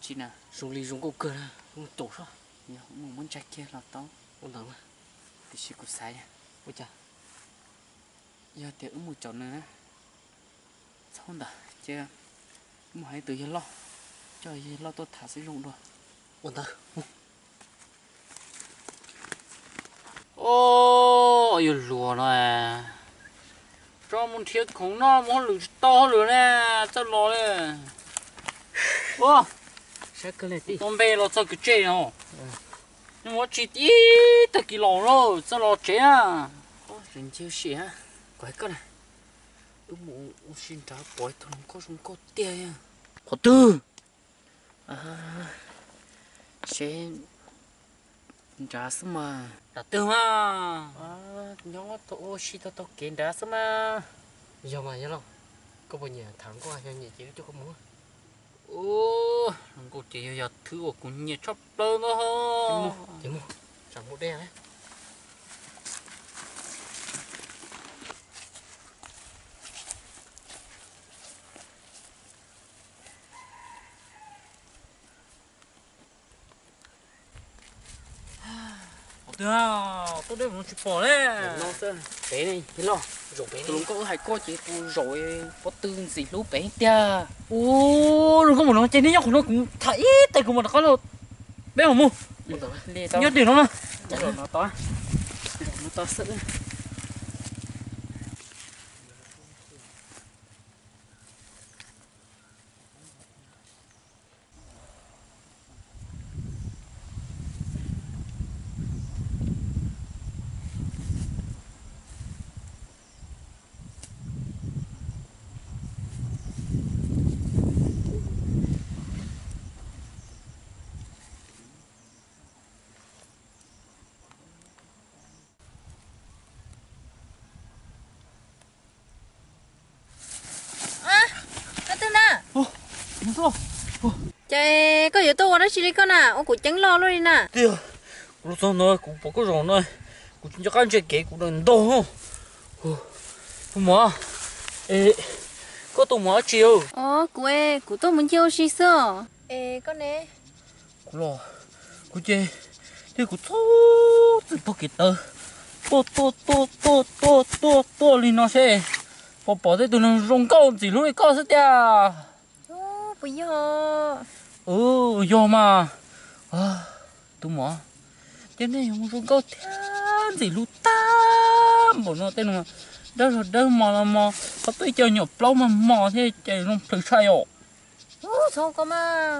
chi nè dùng lì dùng cô cơ nè không tổ sao? Nhớ muốn muốn chạy kia là tao không đắng thì chỉ có sai ôi chà. Giờ thì ứng một chỗ nữa sao không đã chứ mà hãy tự lo. Cho giờ lo tôi thả sử dụng rồi ổn ta. Ô yêu lùa này cho muốn thiết không nó muốn lử to lửa nè. Cho lo nè ô con bé nó cho cái chế hả? Ờ. Nhưng mà chỉ tí từ kilo rồi cho nó chế à rình chiêu xì ha quái cơ này đúng mù xin trả bói thôi không có không có tiền à có tư. À sẽ trả số mà. Trả tư mà. À nhóm tổ xì tao tao kiện trả số mà. Giờ mà nhớ có bao nhiêu thằng có hai nhị chỉ cho có muốn chỉ giờ thứ của cũng nhiệt chóp lớn đó mua chỉ mua chẳng mua đen đấy được tôi đây muốn chụp bỏ đấy. Nó sẽ bé này thế lo rồi bé tôi có hai cô tôi rồi có tương gì lú bé tia ô nó không? Một nó trên đấy nhóc nó cũng thấy tay của có đâu bé không mua. Nhớ tiền nó mà. Nó to. Nó to sợ nó to Trời, có tố ở đó chỉ lý con à? Ông cũng chẳng lo luôn đi nè. Tia cũng to nữa cũng bỏ cái rồi nữa cũng cho cái chuyện kể cũng đừng to không mà? Ê có tụi mà chiều. Ồ, cụ ê, cụ tôi muốn chiêu xí sơ. Ê, con nè. Cũng lo. Cũng chơi thì cũng to từ to kịp tơ to to to to to to to lên nó sẽ bỏ bỏ tới tụi nó rong cao chỉ lúc này cao sao bây giờ ừ do mà. À tụi mà cho nên không rong cao thiên gì lúc ta? Bỏ nó tên là đó là đó mà là mà có tới chơi nhộp lâu mà mò thế chơi nó thực sai ồ Ô, sao có mà?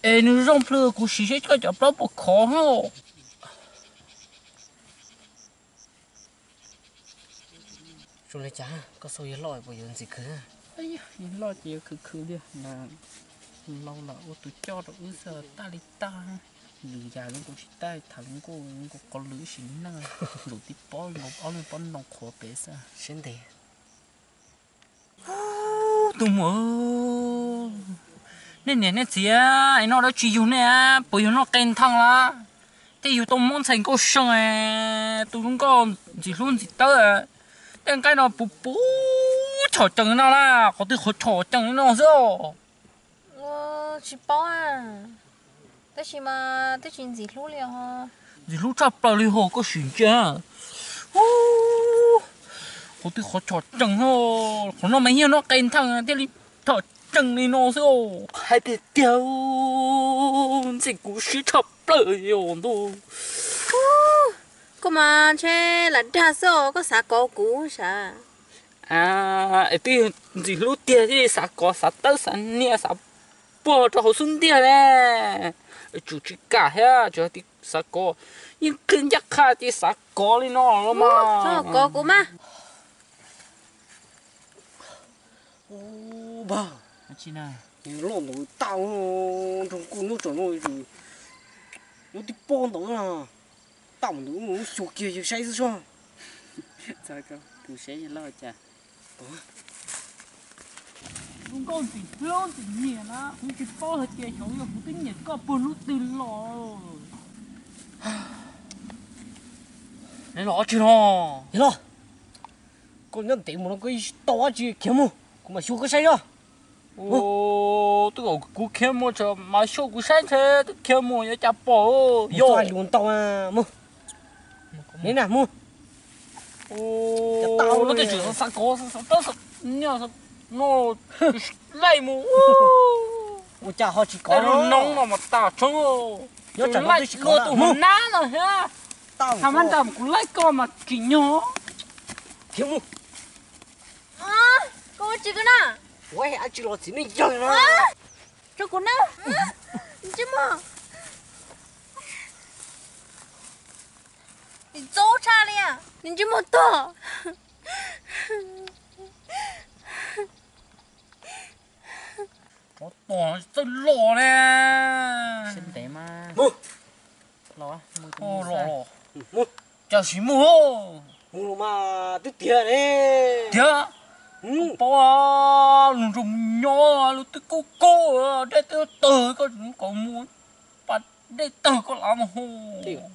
Ê nó rong plơ của sĩ sẽ cho chọc lâu bỏ khó ha rồi lấy chả có yên lòi bây giờ gì cứ ấy nhìn lo chỉ khử khử đi. Là lâu là ô tụi cho được ư giờ ta đi ta. Lử già luôn cũng chỉ tay thằng cô cô có lử xín nè. Rồi tiếp bó một bó lên bó nòng khó bé sa xin thế tụi mơ nên nè nè chị à anh nó đã chỉ dùng nè. Bởi vì nó kèn thằng là thế yêu tụi món thành cô sông à tụi nó có chỉ luôn chỉ tớ à. Tên cái nó bù bù trò chân nó là? Có từ khó trò chân nó rồi Ô, chỉ bao à. Thế chỉ mà, thế chỉ gì lúc liền ha gì lúc chập bao li hồ có xỉn chưa có từ khó trò chân nó có nó mấy nhiêu nó kèn thằng thế li trò chân đi nó rồi hai cái tiêu chỉ cú sĩ chập lời rồi đâu Cô mà chê là đa số có xã có cũ xã à thì gì lúc tiền thì sao có sao tớ sao nia sao bỏ cho họ xuân tiền nè. Chủ chỉ cả ha cho thì sao có nhưng kinh giác khai thì sao có đi nó mà Sao có cũ mà ô bà chị này nó lộn nó tao trong cu nó trở rồi rồi nó đi bom đó là tao nó nó sụt kia chứ say sao? Sao cơ? Cứ sẽ lo chả không có gì lớn thì nhiều đó không chỉ có hết kia chỗ là cũng tính nhiệt có bún lúc tin lo này lo chứ nó thế lo con nhân tiền mà nó cái to chứ kiếm mu cũng mà sụt cái say đó. Ô tôi có cú kia mua cho mà số cú sai thế tôi kia mua cho chả bỏ. Yo luôn tao à mua. Đến nào mua ô tao nó rồi. tôi chỉ sao có sao sao sao nhớ sao nó lại mua ôi cha họ chỉ cái có nó nóng mà mà ta chung nhớ chẳng lại nó chỉ lừa có tụi mua mình ná rồi ha. Tao thằng anh tầm cũng lại con mà chỉ nhớ. Thiếu mua à cô chỉ cái nào ôi ai chỉ lo chỉ mình chơi nó à cho cô nào chứ mà 你走差了呀？你这么大，我toàn真lò nè xin tệ mà mua lo á mua cái ô gì lò ra? lò mua chào xí mua mua mà tôi tiền đấy thế ừ bỏ lùng rùng nhỏ lúc tôi cô cô để tôi từ có có muốn bắt để từ lắm hô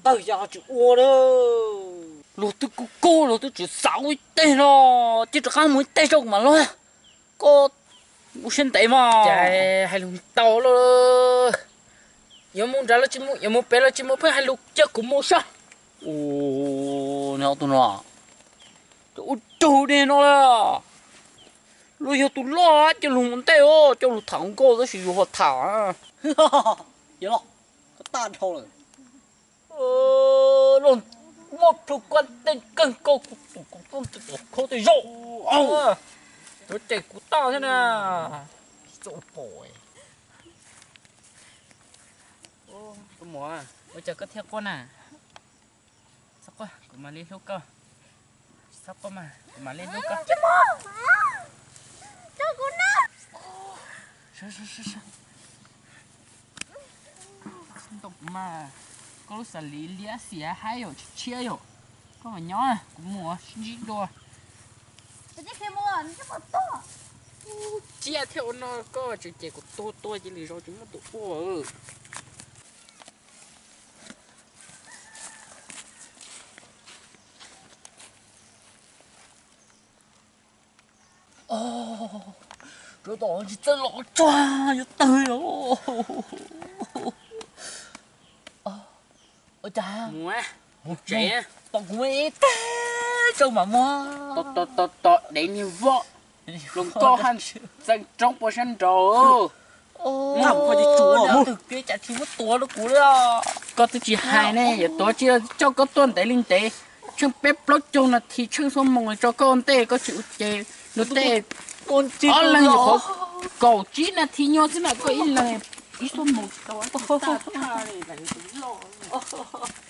tới giờ chịu ô đó. Lô tôi cố cố lô tôi chịu sáu ấy tê lo chứ chắc không muốn tê cho mà lô, cô muốn xin tệ mà. Chạy hay lùng tàu lo giờ muốn ra lo chứ muốn giờ muốn bé lo chứ muốn phải hai lục chứ cũng mua sao? Ô nào tôi nói chỗ chỗ đi nó là. Lúc giờ tôi lo cho lùng tê ô cho lùng thẳng cô đó chỉ họ thả 行了，大抽了。Ờ luôn. Một chủ quan tên cân cô của của của tụ cô tụ rộ ờ tôi chạy của tao thế nào? Chỗ bồi. Ô cái mỏ à. Bây giờ có theo con à. Sắp qua cũng mà lên lúc cơ. Sắp qua mà cũng mà lên lúc cơ. Chứ mò cho cô nào sao sao sao sao không mà có lúc xử lý lia xỉa hay rồi chia rồi có mà nhỏ à cũng mua xin xin đồ cái gì kia mò nó chứ to chia theo nó có chữ chè có to to chỉ lý do chúng nó tụ ô rồi đó chỉ tên lọ choa cho tơi rồi ôi cha. Mua. Một trẻ tao cũng té cho mà mua. To to to to để như vợ. Luôn có hắn dân trong bộ sân đồ Làm coi như chúa mua. thực tế chả chỉ một tuổi nó cũ đó. Có tôi chỉ hai này giờ tôi chỉ cho có tuần để linh tế. Chung bếp lót chung là thì chung số mong cho con tê có chịu chê nó tê. Con chi ở lần có cầu chỉ là thì nhau thế nào? Có ít lần ít số một. Hãy subscribe cho Oh.